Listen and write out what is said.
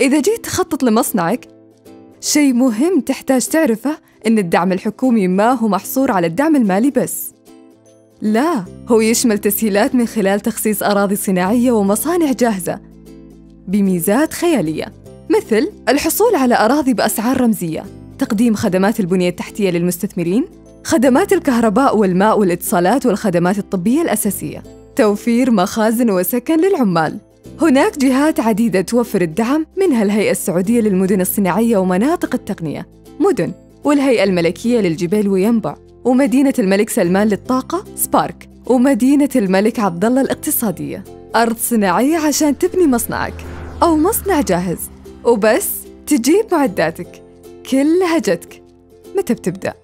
إذا جيت تخطط لمصنعك شيء مهم تحتاج تعرفه إن الدعم الحكومي ما هو محصور على الدعم المالي بس. لا هو يشمل تسهيلات من خلال تخصيص أراضي صناعية ومصانع جاهزة بميزات خيالية مثل الحصول على أراضي بأسعار رمزية تقديم خدمات البنية التحتية للمستثمرين خدمات الكهرباء والماء والإتصالات والخدمات الطبية الأساسية توفير مخازن وسكن للعمال. هناك جهات عديدة توفر الدعم منها الهيئة السعودية للمدن الصناعية ومناطق التقنية. مدن والهيئة الملكية للجبال وينبع. ومدينة الملك سلمان للطاقة سبارك. ومدينة الملك عبد الله الاقتصادية. أرض صناعية عشان تبني مصنعك. أو مصنع جاهز. وبس تجيب معداتك. كلها جتك متى بتبدأ؟